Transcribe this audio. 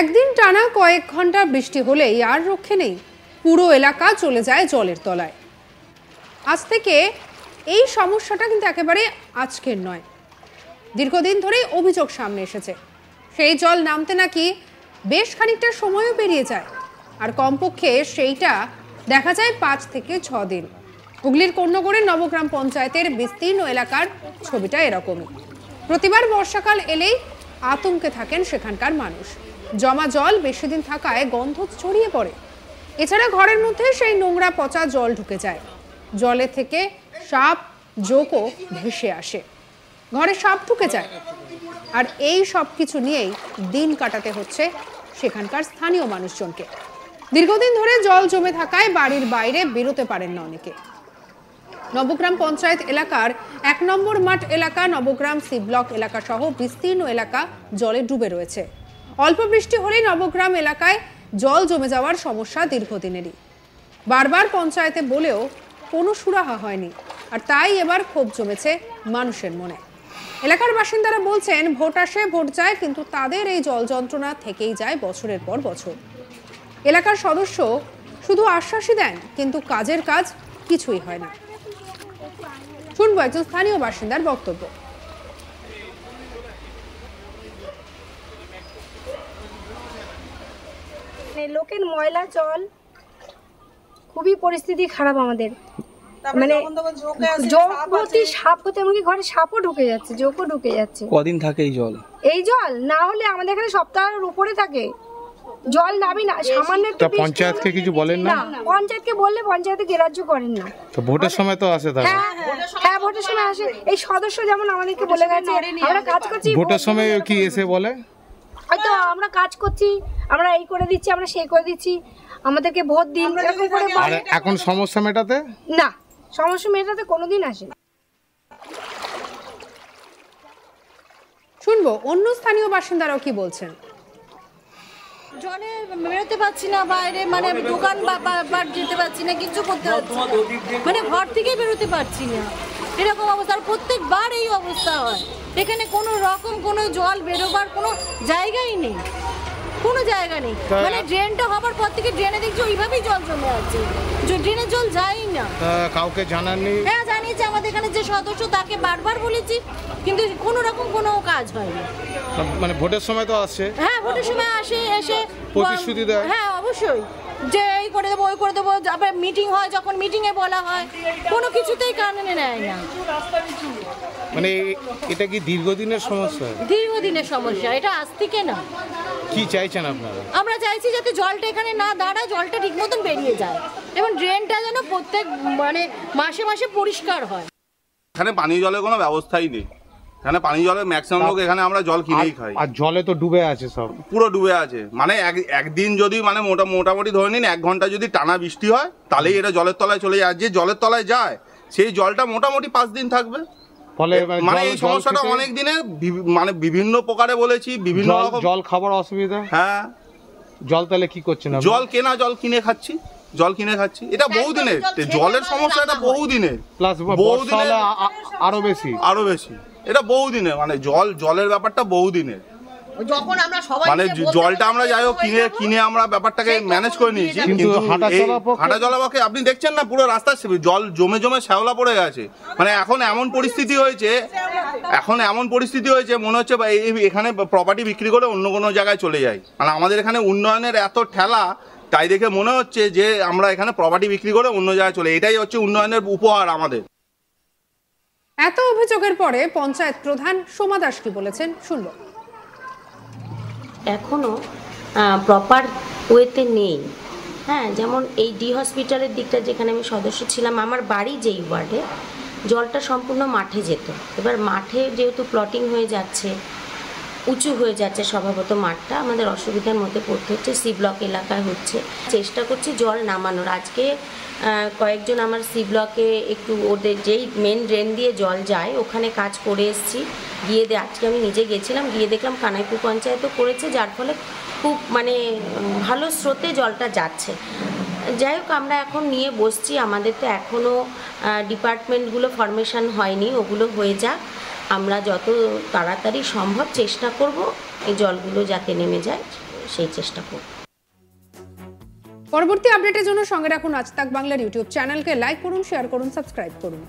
একদিন টানা কয়েক ঘণ্টা বৃষ্টি হলেই আর রক্ষে নেই। পুরো এলাকা চলে যায় জলের তলায়। আজ থেকে এই সমস্যাটা কিন্তু একেবারে আজকের নয়। দীর্ঘদিন ধরেই অভিযোগ সামনে এসেছে। সেই জল নামতে নাকি বেশ খানিকটা সময়ও পেরিয়ে যায়। আর কমপক্ষে সেইটা দেখা যায় পাঁচ থেকে ছ দিন। হুগলির কন্যগড়ের নবগ্রাম পঞ্চায়েতের বিস্তীর্ণ এলাকার ছবিটা এরকমই। প্রতিবার বর্ষাকাল এলেই আতঙ্কে থাকেন সেখানকার মানুষ। জমা জল বেশি দিন থাকায় গন্ধ ছড়িয়ে পড়ে। এছাড়া ঘরের মধ্যে সেই নোংরা পচা জল ঢুকে যায়। জলে থেকে সাপ, জোকও ভেসে আসে। ঘরে সাপ ঢুকে যায়। আর এই সব কিছু নিয়েই দিন কাটাতে হচ্ছে সেখানকার স্থানীয় মানুষজনকে। দীর্ঘদিন ধরে জল জমে থাকায় বাড়ির বাইরে বেরোতে পারেন না অনেকে। নবগ্রাম পঞ্চায়েত এলাকার এক নম্বর মাঠ এলাকা, নবগ্রাম সি ব্লক এলাকা সহ বিস্তীর্ণ এলাকা জলে ডুবে রয়েছে। অল্প বৃষ্টি হলেই নবগ্রাম এলাকায় জল জমে যাওয়ার সমস্যা দীর্ঘদিনেরই। বারবার পঞ্চায়েতে বলেও কোনো সুরাহা হয়নি, আর তাই এবার ক্ষোভ জমেছে মানুষের মনে। এলাকার বাসিন্দারা বলছেন, ভোট আসে, ভোট যায়, কিন্তু তাদের এই জল যন্ত্রণা থেকেই যায় বছরের পর বছর। এলাকার সদস্য শুধু আশ্বাসই দেন কিন্তু কাজের কাজ কিছুই হয় না। শুনব একজন স্থানীয় বাসিন্দার বক্তব্য। মানে লোকের ময়লা জল খুবই পরিস্থিতি খারাপ আমাদের। মানে জোক ভর্তি সাপ হতে এমনকি ঘরে সাপও ঢুকে যাচ্ছে জোকও ঢুকে যাচ্ছে। কদিন থাকে এই জল? এই জল? না হলে আমাদের এখানে সপ্তাহের উপরে থাকে। জল নাবি না সামান্য একটু তা বৃষ্টি পঞ্চায়েতকে কিছু বলেন না? পঞ্চায়েতকে বললে পঞ্চায়েতে গ্রাহ্য করেন না। তো ভোটের সময় তো আসে তাহলে। হ্যাঁ হ্যাঁ ভোটের সময় আসে। এই সদস্য যেমন আমাদেরকে বলে গেছে আমরা কাজ করছি। ভোটের সময় কি এসে বলে? হয়তো আমরা কাজ করছি আমরা এই করে দিচ্ছি আমরা সেই করে দিচ্ছি। আমাদেরকে ভোট দিন। এরকম করে আর বলে। এখন সমস্যা মেটাতে? না সমস্যা মেটাতে কোনোদিন আসে না। শুনব অন্য স্থানীয় বাসিন্দারাও কি বলছেন? জলে বেরোতে পারছি না, বাইরে মানে দোকান বা যেতে পারছি না, কিছু করতে পারছি না। মানে ঘর থেকে বেরোতে পারছি না। এরকম অবস্থা, আর প্রত্যেকবার এই অবস্থা হয়। এখানে কোনো রকম কোনো জল বেরোবার কোনো জায়গাই নেই। নেই। মানে ড্রেনটা হবার পর থেকে ড্রেনে দেখছি ওইভাবেই জল জমে আছে। যে ড্রেনের জল যায়ই না। কাউকে জানাননি? হ্যাঁ জানিয়েছি আমাদের এখানে যে সদস্য তাকে বারবার বলেছি কিন্তু কোনো রকম কোনো কাজ হয়নি। মানে ভোটের সময় তো আসে। হ্যাঁ ভোটের সময় আসে এসে প্রতিশ্রুতি দেয়? হ্যাঁ অবশ্যই। যে এই করে দেবো ওই করে দেবো আবার মিটিং হয় যখন মিটিংয়ে বলা হয় কোনো কিছুতেই কানে নেয় না। মানে এটা কি দীর্ঘদিনের সমস্যা? দীর্ঘদিনের সমস্যা এটা আজ থেকে না। কি চাইছেন আপনারা? আমরা চাইছি যাতে জলটা এখানে না দাঁড়ায় জলটা ঠিক মতন বেরিয়ে যায়। এবং ড্রেনটা যেন প্রত্যেক মানে মাসে মাসে পরিষ্কার হয়। এখানে পানীয় জলের কোনো ব্যবস্থাই নেই। এখানে পানীয় জলের ম্যাক্সিমাম লোক এখানে আমরা জল কিনেই খাই। আর জলে তো ডুবে আছে সব। পুরো ডুবে আছে। মানে এক- একদিন যদি মানে মোটা মোটামুটি ধরে নিন এক ঘণ্টা যদি টানা বৃষ্টি হয় তাহলেই এটা জলের তলায় চলে যায়। যে জলের তলায় যায় সেই জলটা মোটামুটি পাঁচ দিন থাকবে। ফলে মানে এই সমস্যাটা অনেক দিনের বিভি- মানে বিভিন্ন প্রকারে বলেছি বিভিন্ন জল খাবার অসুবিধা? হ্যাঁ। জল তাহলে কি করছেন? জল কেনা জল কিনে খাচ্ছি। জল কিনে খাচ্ছি। এটা বহুদিনের। জলের সমস্যা এটা বহুদিনের। প্লাস আ- আরও বেশি। আরও বেশি। এটা বহুদিনের মানে জল জলের ব্যাপারটা বহুদিনের। যখন আমরা সবাই মানে জলটা আমরা যাই হোক কিনে কিনে আমরা ব্যাপারটাকে ম্যানেজ করে নিয়ে নিয়েছি। কিন্তু হাঁটা চলার পক্ষে- আপনি দেখছেন না পুরো রাস্তা সে- জল জমে জমে শ্যাওলা পড়ে গেছে। মানে এখন এমন পরিস্থিতি হয়েছে এখন এমন পরিস্থিতি হয়েছে মনে হচ্ছে বা এখানে প্রপার্টি বিক্রি করে অন্য কোনো জায়গায় চলে যায় মানে আমাদের এখানে উন্নয়নের এত ঠেলা তাই দেখে মনে হচ্ছে যে আমরা এখানে প্রপার্টি বিক্রি করে অন্য জায়গায় চলে এটাই হচ্ছে উন্নয়নের উপহার আমাদের। এত অভিযোগের পরে পঞ্চায়েত প্রধান সোমা দাস কি বলেছেন শুনল এখনও প্রপার ওয়েতে নেই। হ্যাঁ যেমন এই ডি হসপিটালের দিকটা যেখানে আমি সদস্য ছিলাম, আমার বাড়ি যেই ওয়ার্ডে, জলটা সম্পূর্ণ মাঠে যেত। এবার মাঠে যেহেতু প্লটিং হয়ে যাচ্ছে উঁচু হয়ে যাচ্ছে স্বভাবত মাঠটা। আমাদের অসুবিধার মধ্যে পড়তে হচ্ছে। সি ব্লক এলাকায় হচ্ছে। চেষ্টা করছি জল নামানোর। আজকে কয়েকজন আমার সি ব্লকে একটু ওদের যেই মেন ড্রেন দিয়ে জল যায়, ওখানে কাজ করে এসছি। গিয়ে আজকে আমি নিজে গেছিলাম, গিয়ে দেখলাম কানাইপুর পঞ্চায়েতও করেছে, যার ফলে খুব মানে ভালো স্রোতে জলটা যাচ্ছে। যাই হোক, আমরা এখন নিয়ে বসছি। আমাদের তো এখনও ডিপার্টমেন্টগুলো ফরমেশন হয়নি, ওগুলো হয়ে যাক। আমরা যত তাড়াতাড়ি সম্ভব চেষ্টা করব এই জলগুলো যাতে নেমে যায়, সেই চেষ্টা করব। পরবর্তী আপডেটের জন্য সঙ্গে রাখুন আজ তাক বাংলার ইউটিউব চ্যানেলকে। লাইক করুন শেয়ার করুন সাবস্ক্রাইব করুন।